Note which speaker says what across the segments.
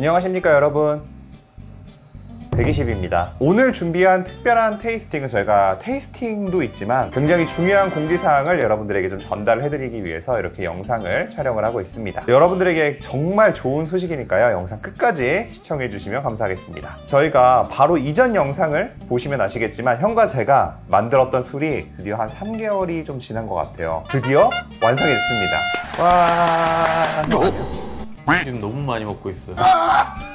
Speaker 1: 안녕하십니까 여러분. 120입니다. 오늘 준비한 특별한 테이스팅은 저희가 테이스팅도 있지만 굉장히 중요한 공지사항을 여러분들에게 좀 전달을 해드리기 위해서 이렇게 영상을 촬영을 하고 있습니다. 여러분들에게 정말 좋은 소식이니까요. 영상 끝까지 시청해 주시면 감사하겠습니다. 저희가 바로 이전 영상을 보시면 아시겠지만 형과 제가 만들었던 술이 드디어 한 3개월이 좀 지난 것 같아요. 드디어 완성이 됐습니다. 와
Speaker 2: 지금 너무 많이 먹고 있어요.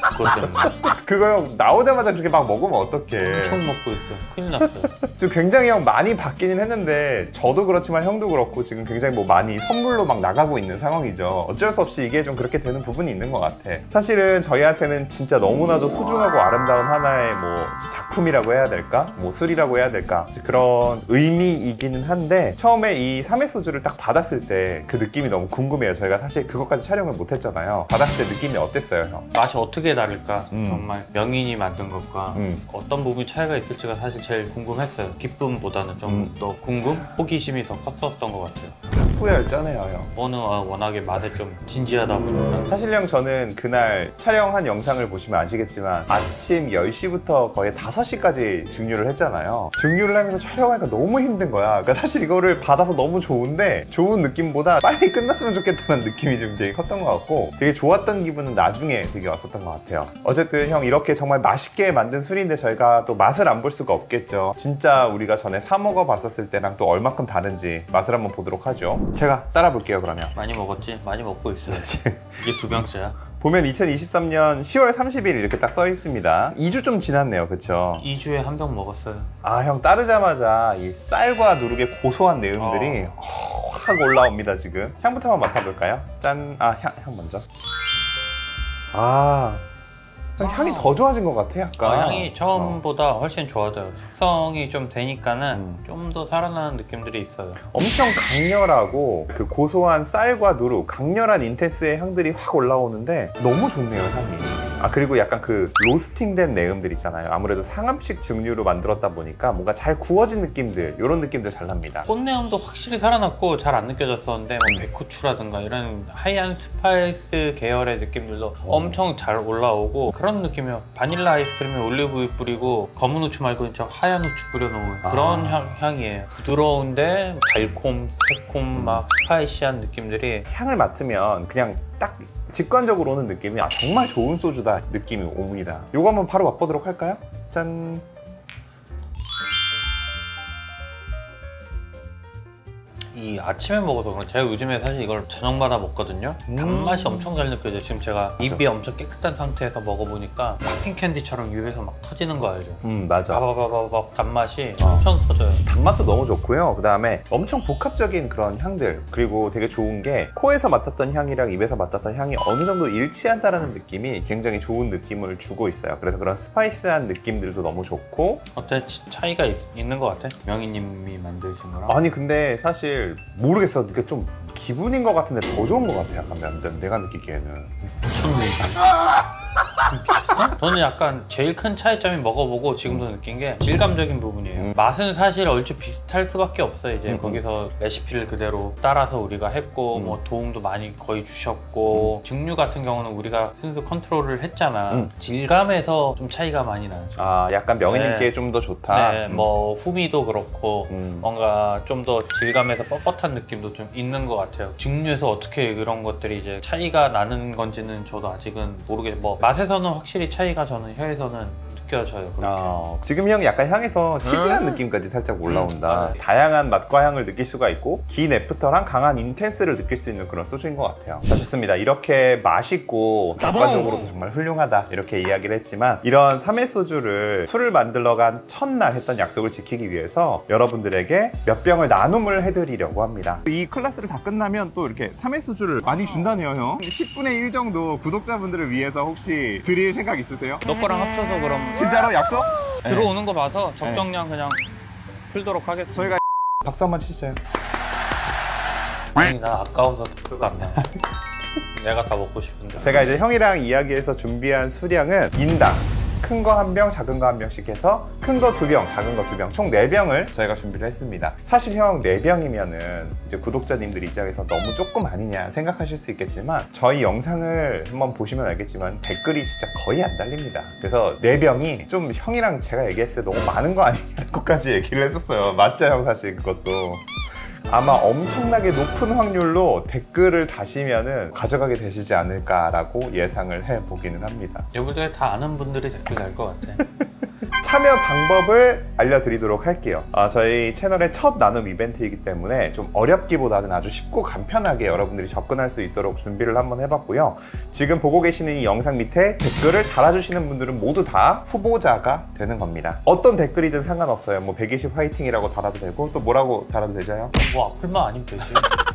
Speaker 1: 그거 형 나오자마자 그렇게 막 먹으면 어떡해.
Speaker 2: 엄청 먹고 있어요. 큰일 났어요.
Speaker 1: 좀 굉장히 형 많이 바뀌긴 했는데 저도 그렇지만 형도 그렇고 지금 굉장히 뭐 많이 선물로 막 나가고 있는 상황이죠. 어쩔 수 없이 이게 좀 그렇게 되는 부분이 있는 것 같아. 사실은 저희한테는 진짜 너무나도 소중하고 아름다운 하나의 뭐 작품이라고 해야 될까? 뭐 술이라고 해야 될까? 그런 의미이기는 한데 처음에 이 삼회 소주를 딱 받았을 때 그 느낌이 너무 궁금해요. 저희가 사실 그것까지 촬영을 못 했잖아요. 받았을 때 느낌이 어땠어요 형?
Speaker 2: 맛이 어떻게 다를까?
Speaker 1: 음.
Speaker 2: 정말 명인이 만든 것과
Speaker 1: 음.
Speaker 2: 어떤 부분이 차이가 있을지가 사실 제일 궁금했어요. 기쁨보다는 좀
Speaker 1: 음.
Speaker 2: 더 궁금? 호기심이 더 컸었던 것 같아요.
Speaker 1: 후회할잖아요 형
Speaker 2: 저는 어, 워낙에 맛에 좀 진지하다 보니까
Speaker 1: 사실 형 저는 그날 촬영한 영상을 보시면 아시겠지만 아침 10시부터 거의 5시까지 증류를 했잖아요 증류를 하면서 촬영하니까 너무 힘든 거야 그러니까 사실 이거를 받아서 너무 좋은데 좋은 느낌보다 빨리 끝났으면 좋겠다는 느낌이 좀 되게 컸던 것 같고 되게 좋았던 기분은 나중에 되게 왔었던 것 같아요 어쨌든 형 이렇게 정말 맛있게 만든 술인데 저희가 또 맛을 안 볼 수가 없겠죠 진짜 우리가 전에 사 먹어 봤었을 때랑 또 얼마큼 다른지 맛을 한번 보도록 하죠 제가 따라 볼게요 그러면
Speaker 2: 많이 먹었지? 많이 먹고 있어요. 이게 두 병째야.
Speaker 1: 보면 2023년 10월 30일 이렇게 딱 써 있습니다. 2주 좀 지났네요, 그쵸?
Speaker 2: 2주에 한 병 먹었어요.
Speaker 1: 아, 형 따르자마자 이 쌀과 누룩의 고소한 내음들이
Speaker 2: 어.
Speaker 1: 어, 확 올라옵니다, 지금. 향부터 한번 맡아볼까요? 짠, 아, 향, 향 먼저. 아, 형, 향이 더 좋아진 것 같아, 약간.
Speaker 2: 아, 향이 처음보다 훨씬 좋아져요. 숙성이 좀 되니까는
Speaker 1: 음.
Speaker 2: 좀더 살아나는 느낌들이 있어요.
Speaker 1: 엄청 강렬하고 그 고소한 쌀과 누룩, 강렬한 intense의 향들이 확 올라오는데 너무 좋네요, 향이. 아 그리고 약간 그 로스팅된 내음들 있잖아요. 아무래도 상압식 증류로 만들었다 보니까 뭔가 잘 구워진 느낌들, 이런 느낌들 잘 납니다.
Speaker 2: 꽃내음도 확실히 살아났고 잘 안 느껴졌었는데 뭐 백후추라든가 이런 high한 spice 계열의 느낌들도 엄청 잘 올라오고 그런 느낌이요. 바닐라 아이스크림에 올리브유 뿌리고 검은 후추 말고 저 하얀 후추 뿌려놓은 그런
Speaker 1: 아.
Speaker 2: 향, 향이에요. 부드러운데 달콤, 새콤 막 spicy한 느낌들이
Speaker 1: 향을 맡으면 그냥 딱 직관적으로 오는 느낌이 아 정말 좋은 소주다 느낌이 옵니다. 요거 한번 바로 맛보도록 할까요? 짠.
Speaker 2: 이 아침에 먹어서 그런 제가 요즘에 사실 이걸 저녁마다 먹거든요.
Speaker 1: 음.
Speaker 2: 단맛이 엄청 잘 느껴져요. 지금 제가. 입이 엄청 깨끗한 상태에서 먹어보니까 popping candy처럼 입에서 막 터지는 거 알죠?
Speaker 1: 음 맞아.
Speaker 2: 바바바바바 단맛이
Speaker 1: 어.
Speaker 2: 엄청 터져요.
Speaker 1: 단맛도 너무 좋고요. 그 다음에 엄청 복합적인 그런 향들 그리고 되게 좋은 게 코에서 맡았던 향이랑 입에서 맡았던 향이 어느 정도 일치한다라는 느낌이 굉장히 좋은 느낌을 주고 있어요. 그래서 그런 spice한 느낌들도 너무 좋고
Speaker 2: 어때? 치- 차이가 있는 것 같아? 명희님이 만드신 거랑?
Speaker 1: 아니 근데 사실 모르겠어. 이게 좀 기분인 것 같은데 더 좋은 것 같아. 약간 내- 내가 느끼기에는.
Speaker 2: 미쳤네. 저는 약간 제일 큰 차이점이 먹어보고 지금도 느낀 게 질감적인 부분이에요.
Speaker 1: 음.
Speaker 2: 맛은 사실 얼추 비슷할 수밖에 없어요. 이제
Speaker 1: 음,
Speaker 2: 거기서 레시피를 그대로 따라서 우리가 했고
Speaker 1: 음.
Speaker 2: 뭐 도움도 많이 거의 주셨고 증류 같은 경우는 우리가 손수 컨트롤을 했잖아.
Speaker 1: 음.
Speaker 2: 질감에서 좀 차이가 많이 나요.
Speaker 1: 아 약간 명희님께
Speaker 2: 네.
Speaker 1: 좀더 좋다.
Speaker 2: 네,
Speaker 1: 음.
Speaker 2: 뭐 후미도 그렇고
Speaker 1: 음.
Speaker 2: 뭔가 좀 더 질감에서 뻣뻣한 느낌도 좀 있는 것 같아요. 증류에서 어떻게 이런 것들이 이제 차이가 나는 건지는 저도 아직은 모르겠. 뭐 맛에 서는 확실히 차이가 저는 혀에서는 느껴져요.
Speaker 1: 어, 지금 형 약간 향에서 cheesy한 느낌까지 살짝 올라온다.
Speaker 2: 음, 맞아요.
Speaker 1: 다양한 맛과 향을 느낄 수가 있고 긴 after랑 강한 intense를 느낄 수 있는 그런 소주인 것 같아요. 자, 좋습니다. 이렇게 맛있고 객관적으로도 정말 훌륭하다 이렇게 이야기를 했지만 이런 삼해 소주를 술을 만들러 간 첫날 했던 약속을 지키기 위해서 여러분들에게 몇 병을 나눔을 해드리려고 합니다. 이 클래스를 다 끝나면 또 이렇게 삼해 소주를 많이 준다네요, 형. 10분의 1 정도 구독자분들을 위해서 혹시 드릴 생각 있으세요?
Speaker 2: 너 거랑 합쳐서 그럼
Speaker 1: 진짜로 약속?
Speaker 2: 들어오는 거 봐서 적정량 그냥 풀도록 하겠습니다.
Speaker 1: 저희가 박수 한번 치시죠.
Speaker 2: 아니, 나 아까워서 표가 안 나와. 내가 다 먹고 싶은데.
Speaker 1: 제가 이제 형이랑 이야기해서 준비한 수량은 인당 큰 거 한 병, 작은 거 한 병씩 해서 큰 거 두 병, 작은 거 두 병, 총 네 병을 저희가 준비를 했습니다. 사실 형 네 병이면은 이제 구독자님들 입장에서 너무 조금 아니냐 생각하실 수 있겠지만 저희 영상을 한번 보시면 알겠지만 댓글이 진짜 거의 안 달립니다. 그래서 네 병이 좀 형이랑 제가 얘기했을 때 너무 많은 거 아니냐고까지 얘기를 했었어요. 맞죠 형 사실 그것도. 아마 엄청나게 높은 확률로 댓글을 다시면은 가져가게 되시지 않을까라고 예상을 해 보기는 합니다.
Speaker 2: 여러분들 다 아는 분들이 댓글 달 것 같아.
Speaker 1: 참여 방법을 알려드리도록 할게요. 아, 저희 채널의 첫 나눔 이벤트이기 때문에 좀 어렵기보다는 아주 쉽고 간편하게 여러분들이 접근할 수 있도록 준비를 한번 해봤고요. 지금 보고 계시는 이 영상 밑에 댓글을 달아주시는 분들은 모두 다 후보자가 되는 겁니다. 어떤 댓글이든 상관없어요. 뭐 120 화이팅이라고 달아도 되고 또 뭐라고 달아도 되죠?
Speaker 2: 뭐 악플만 아니면 되지.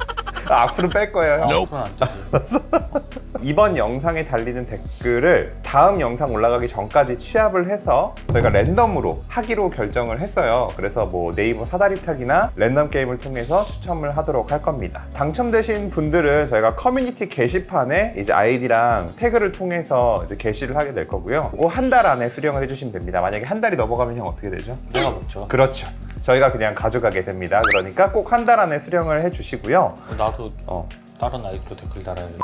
Speaker 1: 아, 앞으로 뺄 거예요. 형.
Speaker 2: 악플은 안 되지.
Speaker 1: 이번 영상에 달리는 댓글을 다음 영상 올라가기 전까지 취합을 해서 저희가 랜덤으로 하기로 결정을 했어요. 그래서 뭐 네이버 사다리 타기나 랜덤 게임을 통해서 추첨을 하도록 할 겁니다. 당첨되신 분들은 저희가 커뮤니티 게시판에 이제 아이디랑 태그를 통해서 이제 게시를 하게 될 거고요. 한달 안에 수령을 해주시면 됩니다. 만약에 한 달이 넘어가면 형 어떻게 되죠?
Speaker 2: 내가 먹죠.
Speaker 1: 그렇죠. 저희가 그냥 가져가게 됩니다. 그러니까 꼭 한 달 안에 수령을 해주시고요.
Speaker 2: 나도
Speaker 1: 어,
Speaker 2: 다른 아이디로 댓글 달아야 돼.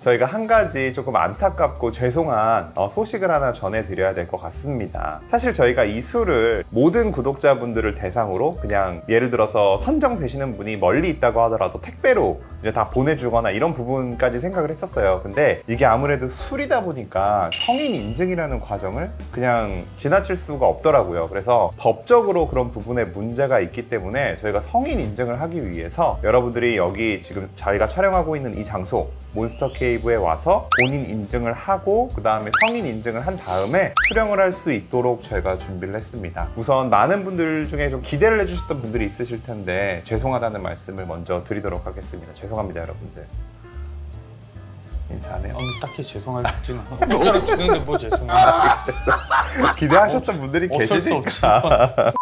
Speaker 1: 저희가 한 가지 조금 안타깝고 죄송한 어, 소식을 하나 전해드려야 될 것 같습니다. 사실 저희가 이 수를 모든 구독자분들을 대상으로 그냥 예를 들어서 선정되시는 분이 멀리 있다고 하더라도 택배로 이제 다 보내주거나 이런 부분까지 생각을 했었어요. 근데 이게 아무래도 술이다 보니까 성인 인증이라는 과정을 그냥 지나칠 수가 없더라고요. 그래서 법적으로 그런 부분에 문제가 있기 때문에 저희가 성인 인증을 하기 위해서 여러분들이 여기 지금 저희가 촬영하고 있는 이 장소 몬스터 케이브에 와서 본인 인증을 하고 그 다음에 성인 인증을 한 다음에 수령을 할 수 있도록 저희가 준비를 했습니다. 우선 많은 분들 중에 좀 기대를 해주셨던 분들이 있으실 텐데 죄송하다는 말씀을 먼저 드리도록 하겠습니다. 죄송합니다, 여러분들. 인사 안 해요?
Speaker 2: 어, 딱히 죄송할 것지는 혼자로 죽는데 뭐 죄송해.
Speaker 1: 기대하셨던 분들이 계시니까.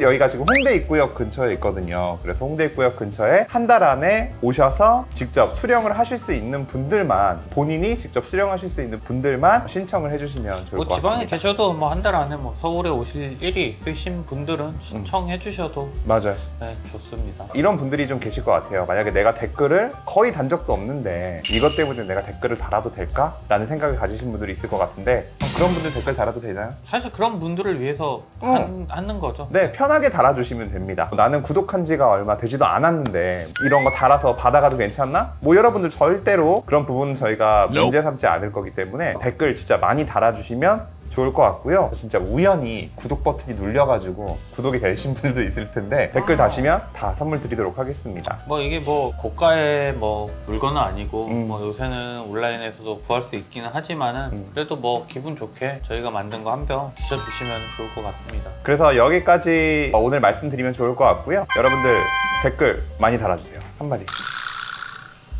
Speaker 1: 여기가 지금 홍대 입구역 근처에 있거든요. 그래서 홍대 입구역 근처에 한 달 안에 오셔서 직접 수령을 하실 수 있는 분들만 본인이 직접 수령하실 수 있는 분들만 신청을 해주시면 좋을 뭐것
Speaker 2: 지방에
Speaker 1: 같습니다.
Speaker 2: 계셔도 뭐 한 달 안에 뭐 서울에 오실 일이 있으신 분들은 신청해 주셔도
Speaker 1: 맞아요.
Speaker 2: 네, 좋습니다.
Speaker 1: 이런 분들이 좀 계실 것 같아요. 만약에 내가 댓글을 거의 단 적도 없는데 이것 때문에 내가 댓글을 달아도 될까? 라는 생각을 가지신 분들이 있을 것 같은데 그런 분들 댓글 달아도 되나요?
Speaker 2: 사실 그런 분들을 위해서
Speaker 1: 어.
Speaker 2: 한- 하는 거죠.
Speaker 1: 네, 편하게 달아주시면 됩니다. 나는 구독한 지가 얼마 되지도 않았는데 이런 거 달아서 받아가도 괜찮나? 뭐 여러분들 절대로 그런 부분은 저희가 문제 삼지 않을 거기 때문에 댓글 진짜 많이 달아주시면 좋을 것 같고요. 진짜 우연히 구독 버튼이 눌려가지고 구독이 되신 분들도 있을 텐데 댓글 다시면 다 선물 드리도록 하겠습니다.
Speaker 2: 뭐 이게 뭐 고가의 뭐 물건은 아니고
Speaker 1: 음.
Speaker 2: 뭐 요새는 온라인에서도 구할 수 있기는 하지만은
Speaker 1: 음.
Speaker 2: 그래도 뭐 기분 좋게 저희가 만든 거 한 병 드셔주시면 좋을 것 같습니다.
Speaker 1: 그래서 여기까지 오늘 말씀드리면 좋을 것 같고요. 여러분들 댓글 많이 달아주세요. 한마디.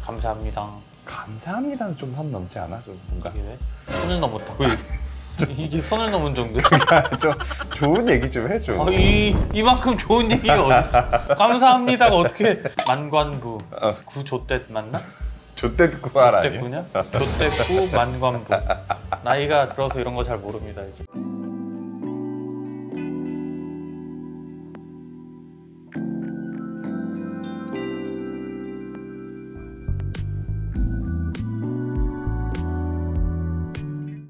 Speaker 2: 감사합니다.
Speaker 1: 감사합니다는 좀 선 넘지 않아? 좀 뭔가
Speaker 2: 왜 손을 넘었다고 이게 손을 넘은 정도?
Speaker 1: 좀 좋은 얘기 좀 해줘.
Speaker 2: 어, 이 이만큼 좋은 얘기가 어디? 감사합니다가 어떻게 만관부
Speaker 1: 어.
Speaker 2: 구조대 맞나?
Speaker 1: 말 아니에요?
Speaker 2: 조대구냐? 조대구 만관부 나이가 들어서 이런 거 잘 모릅니다 이제.